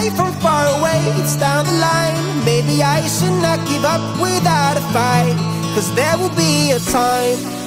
light from far away, it's down the line. Maybe I should not give up without a fight. Cause there will be a time.